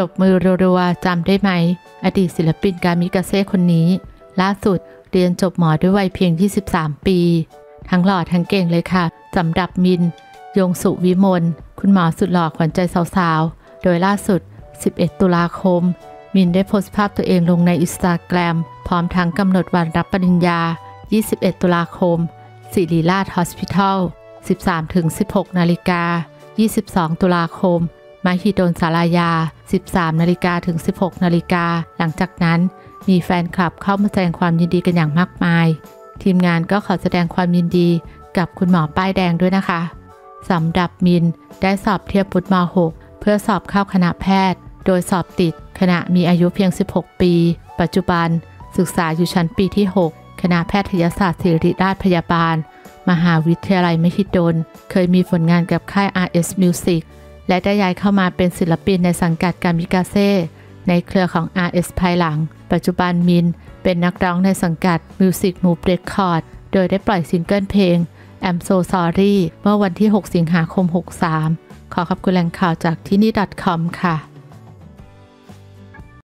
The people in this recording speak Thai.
ตบมือรัวๆจำได้ไหม อดีตศิลปินกามิกาเซ่คนนี้ ล่าสุดเรียนจบหมอด้วยวัยเพียง 23 ปี ทั้งหล่อทั้งเก่งเลยค่ะสำหรับมิน ยงสุวิมล คุณหมอสุดหล่อขวัญใจสาวๆ โดยล่าสุด 11 ตุลาคม มินได้โพสต์ภาพตัวเองลงในอินสตาแกรมพร้อมทั้งกำหนดวันรับปริญญา 21 ตุลาคมศิริราชฮอสพิทอล 13-16 นาฬิกา 22 ตุลาคม มหิดลสารายา 13นาฬิกาถึง 16นาฬิกาหลังจากนั้น มีแฟนคลับเข้ามาแสดงความยินดีกันอย่างมากมาย ทีมงานก็ขอแสดงความยินดีกับคุณหมอป้ายแดงด้วยนะคะสำหรับมินได้สอบเทียบบุตรม .6 เพื่อสอบเข้าคณะแพทย์ โดยสอบติดขณะมีอายุเพียง 16 ปี ปัจจุบัน ศึกษาอยู่ชั้นปีที่ 6 คณะแพทยศาสตร์ศิริราชพยาบาล มหาวิทยาลัยมหิดล เคยมีผลงานกับค่าย RS Music และได้ย้ายเข้ามาเป็นศิลปินในสังกัดกามิกาเซ่ในเครือของ RS ภายหลัง ปัจจุบันมิน เป็นนักร้องในสังกัด Music Move Record โดยได้ปล่อยซิงเกิลเพลง I'm So Sorry เมื่อวันที่ 6 สิงหาคม 63 ขอขอบคุณแหล่งข่าวจากที่นี่ .com ค่ะ